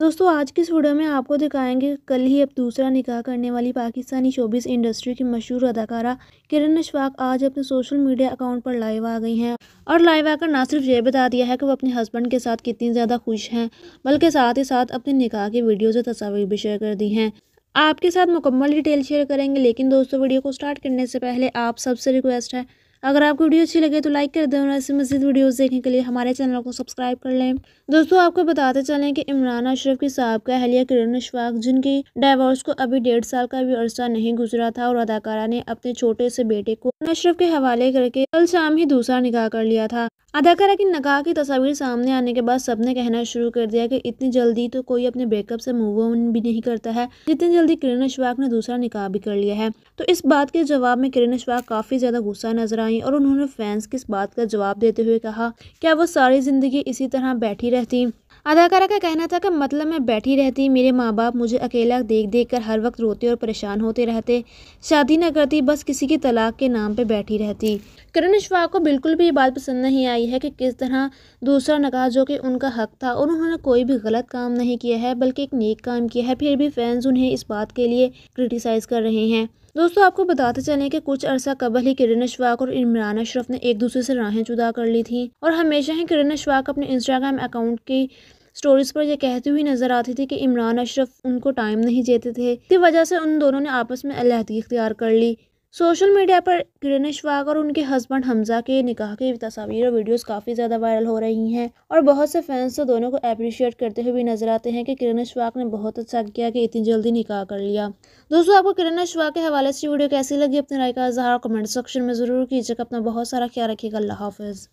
दोस्तों, आज की इस वीडियो में आपको दिखाएँगे कल ही अब दूसरा निकाह करने वाली पाकिस्तानी शोबिस इंडस्ट्री की मशहूर अदाकारा किरण अशफाक आज अपने सोशल मीडिया अकाउंट पर लाइव आ गई हैं। और लाइव आकर ना सिर्फ़ ये बता दिया है कि वो अपने हस्बैंड के साथ कितनी ज़्यादा खुश हैं, बल्कि साथ ही साथ अपने निकाह की वीडियोज़ और तस्वीर भी शेयर कर दी हैं। आपके साथ मुकम्मल डिटेल शेयर करेंगे, लेकिन दोस्तों, वीडियो को स्टार्ट करने से पहले आप सबसे रिक्वेस्ट है अगर आपको वीडियो अच्छी लगे तो लाइक कर दें और ऐसे मजीद वीडियोस देखने के लिए हमारे चैनल को सब्सक्राइब कर लें। दोस्तों, आपको बताते चलें कि इमरान अशरफ की सबका अहलिया किरण अशफाक जिनकी डाइवोर्स को अभी डेढ़ साल का भी अरसा नहीं गुजरा था और अदाकारा ने अपने छोटे से बेटे को अशरफ के हवाले करके कल शाम ही दूसरा निकाह कर लिया था। अदाकारा की नकाह की तस्वीर सामने आने के बाद सबने कहना शुरू कर दिया कि इतनी जल्दी तो कोई अपने ब्रेकअप से मूव ऑन भी नहीं करता है, जितनी जल्दी किरण अशफाक ने दूसरा निकाह भी कर लिया है। तो इस बात के जवाब में किरण अशफाक काफ़ी ज़्यादा गुस्सा नज़र आई और उन्होंने फैंस की इस बात का जवाब देते हुए कहा, क्या वो सारी ज़िंदगी इसी तरह बैठी रहती? अदाकारा का कहना था कि मतलब मैं बैठी रहती, मेरे माँ बाप मुझे अकेला देख देख कर हर वक्त रोते और परेशान होते रहते। शादी न करती, बस किसी की तलाक के नाम पे बैठी रहती। करण अशफाक को बिल्कुल भी ये बात पसंद नहीं आई है कि किस तरह दूसरा नकाह जो कि उनका हक था और उन्होंने कोई भी गलत काम नहीं किया है, बल्कि एक नेक काम किया है, फिर भी फैंस उन्हें इस बात के लिए क्रिटिसाइज़ कर रहे हैं। दोस्तों, आपको बताते चलें कि कुछ अरसा कबल ही किरण अशवाक और इमरान अशरफ ने एक दूसरे से राहें जुदा कर ली थी और हमेशा ही किरण अशवाक अपने इंस्टाग्राम अकाउंट की स्टोरीज पर यह कहती हुई नज़र आती थी कि इमरान अशरफ उनको टाइम नहीं देते थे। इसी वजह से उन दोनों ने आपस में अलहदगी इख्तियार कर ली। सोशल मीडिया पर किरण शवाग और उनके हस्बैंड हमजा के निकाह की तस्वीर और वीडियोस काफ़ी ज़्यादा वायरल हो रही हैं और बहुत से फैंस तो दोनों को अप्रिशिएट करते हुए भी नज़र आते हैं कि किरण शवाग ने बहुत अच्छा किया कि इतनी जल्दी निकाह कर लिया। दोस्तों, आपको किरण शवाग के हवाले से वीडियो कैसी लगी? अपनी राय का इजहार कमेंट सेक्शन में ज़रूर कीजिएगा। अपना बहुत सारा ख्याल रखिएगा। अल्लाह हाफिज़।